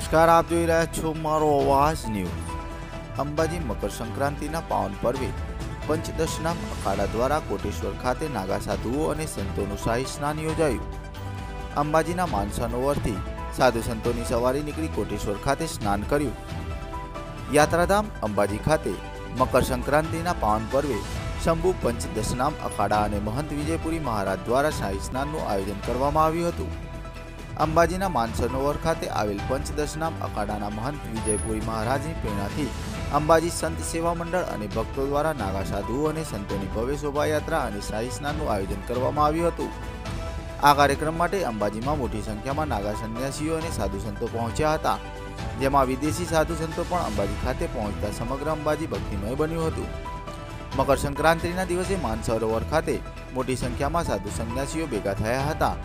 નમસ્કાર, આપ જોઈ રહ્યા છો મારો અવાજ ન્યૂઝ. અંબાજી મકર સંક્રાંતિના પાવન પર્વે. પંચદશનામ અખાડા દ્વારા કોટેશ્વર ખાતે નાગા સાધુઓ અને સંતોનું શાહી સ્નાન યોજાયું. અંબાજીના માનસરોવરથી સાધુ સંતોની સવારી નીકળી કોટેશ્વર ખાતે સ્નાન કર્યું. યાત્રાધામ અંબાજી ખાતે મકર સંક્રાંતિના પાવન પર્વે શંભુ પંચદશનામ અખાડા અને મહંત વિજયપુરી મહારાજ દ્વારા શાહી સ્નાનનું આયોજન કરવામાં આવ્યું હતું. અંબાજીના માનસરોવર ખાતે આવેલ પંચદશનામ અખાડાના મહંત વિજયપુરી મહારાજની પ્રેરણાથી અંબાજી સંત સેવા મંડળ અને ભક્તો દ્વારા નાગા સાધુઓ અને સંતોની ભવ્ય શોભાયાત્રા અને શાહી સ્નાનનું આયોજન કરવામાં આવ્યું હતું. આ કાર્યક્રમ માટે અંબાજીમાં મોટી સંખ્યામાં નાગા સંન્યાસીઓ અને સાધુ સંતો પહોંચ્યા હતા. જેમાં વિદેશી સાધુ સંતો પણ અંબાજી ખાતે પહોંચતા સમગ્ર અંબાજી ભક્તિમય બન્યું હતું. મકર સંક્રાંતિના દિવસે માનસરોવર ખાતે મોટી સંખ્યામાં સાધુ સંન્યાસીઓ ભેગા થયા હતા.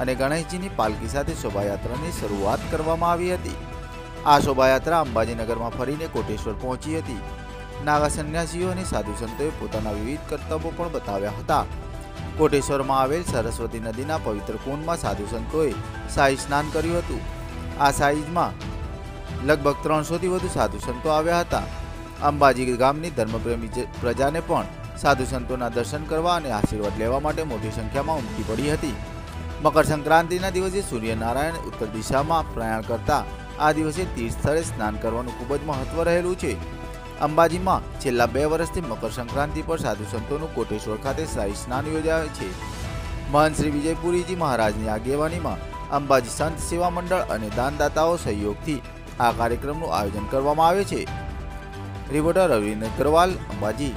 અને ગણેશજીની પાલકી સાથે શોભાયાત્રાની શરૂઆત કરવામાં આવી હતી. આ શોભાયાત્રા અંબાજીનગરમાં ફરીને કોટેશ્વર પહોંચી હતી. નાગા સંન્યાસીઓ અને સાધુ સંતોએ પોતાના વિવિધ કર્તવ્યો પણ બતાવ્યા હતા. કોટેશ્વરમાં આવેલ સરસ્વતી નદીના પવિત્ર કુંડમાં સાધુ સંતોએ શાહી સ્નાન કર્યું હતું. આ સાઈઝમાં લગભગ ત્રણસોથી વધુ સાધુ સંતો આવ્યા હતા. અંબાજી ગામની ધર્મપ્રેમી પ્રજાને પણ સાધુ સંતોના દર્શન કરવા અને આશીર્વાદ લેવા માટે મોટી સંખ્યામાં ઉમટી પડી હતી. મકર સંક્રાંતિના દિવસે સૂર્યનારાયણ ઉત્તર દિશામાં પ્રયાણ કરતા આ દિવસે તીર્થ સ્થળે સ્નાન કરવાનું ખૂબ જ મહત્વ રહેલું છે. અંબાજીમાં છેલ્લા બે વર્ષથી મકર સંક્રાંતિ પર સાધુ સંતોનું કોટેશ્વર ખાતે શાહી સ્નાન યોજાય છે. મહંત શ્રી વિજયપુરીજી મહારાજની આગેવાનીમાં અંબાજી સંત સેવા મંડળ અને દાનદાતાઓ સહયોગથી આ કાર્યક્રમનું આયોજન કરવામાં આવે છે. રિપોર્ટર રવિન્દ્ર અગ્રવાલ, અંબાજી.